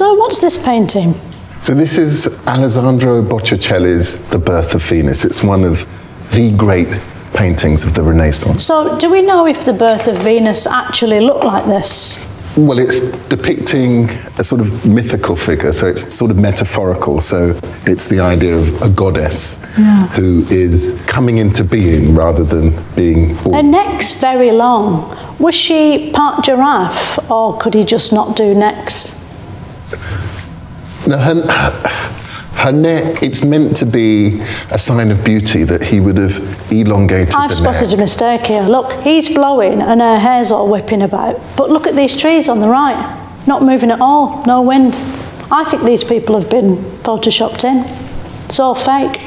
So what's this painting? So this is Alessandro Botticelli's The Birth of Venus. It's one of the great paintings of the Renaissance. So do we know if the birth of Venus actually looked like this? Well, it's depicting a sort of mythical figure, so it's sort of metaphorical. So it's the idea of a goddess who is coming into being rather than being Her born. neck's very long. Was she part giraffe or could he just not do necks? No, her, her neck, it's meant to be a sign of beauty that he would have elongated I've spotted neck. a mistake here. Look, he's blowing and her hair's all whipping about. But look at these trees on the right. Not moving at all, no wind. I think these people have been photoshopped in. It's all fake.